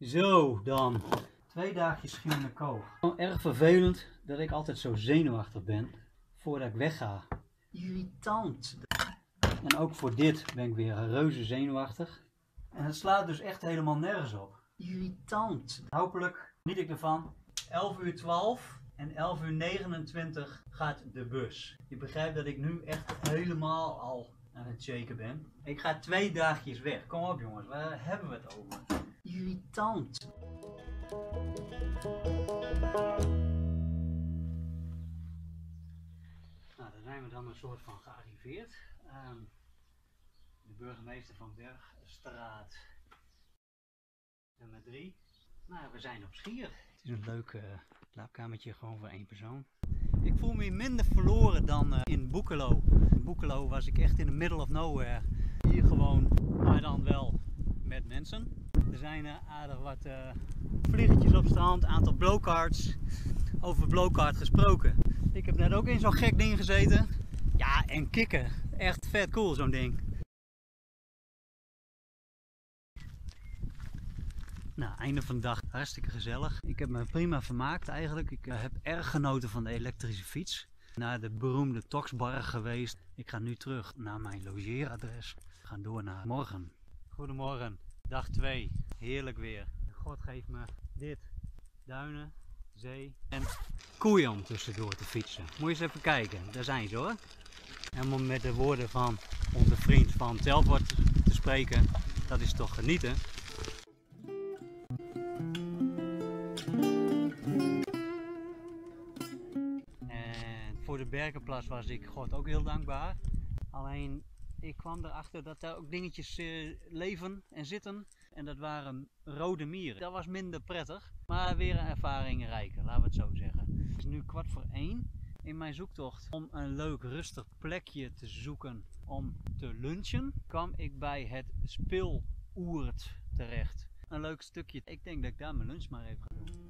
Zo, dan. Twee dagjes Schierende Koog. Erg vervelend dat ik altijd zo zenuwachtig ben voordat ik wegga. Irritant. En ook voor dit ben ik weer reuze zenuwachtig. En het slaat dus echt helemaal nergens op. Irritant. Hopelijk niet ik ervan. 11 uur 12 en 11 uur 29 gaat de bus. Je begrijpt dat ik nu echt helemaal al aan het shaken ben. Ik ga twee dagjes weg. Kom op jongens, waar hebben we het over? Irritant. Nou, daar zijn we dan een soort van gearriveerd. Ehm, de burgemeester van Bergstraat, nummer 3. Nou, we zijn op Schier. Het is een leuk uh, slaapkamertje gewoon voor één persoon. Ik voel me minder verloren dan uh, in Boekelo. In Boekelo was ik echt in the middle of nowhere. Hier gewoon, maar dan wel met mensen. Er zijn uh, aardig wat vliegertjes op strand, aantal blowcards. Over blowcard gesproken. Ik heb net ook in zo'n gek ding gezeten. Ja, en kikken. Echt vet cool zo'n ding. Nou, einde van de dag hartstikke gezellig. Ik heb me prima vermaakt eigenlijk. Ik heb erg genoten van de elektrische fiets. Naar de beroemde Toxbar geweest. Ik ga nu terug naar mijn logeeradres. We gaan door naar morgen. Goedemorgen, dag 2. Heerlijk weer. God geeft me dit. Duinen, zee en koeien om tussendoor te fietsen. Moet je eens even kijken, daar zijn ze hoor. En met de woorden van onze vriend van Telvoort te spreken, dat is toch genieten. En voor de Berkenplas was ik God ook heel dankbaar. Alleen ik kwam erachter dat daar ook dingetjes uh, leven en zitten. En dat waren rode mieren. Dat was minder prettig, maar weer een ervaring rijker, laten we het zo zeggen. Het is nu kwart voor één in mijn zoektocht om een leuk rustig plekje te zoeken om te lunchen, kwam ik bij het Spiloert terecht. Een leuk stukje. Ik denk dat ik daar mijn lunch maar even ga doen.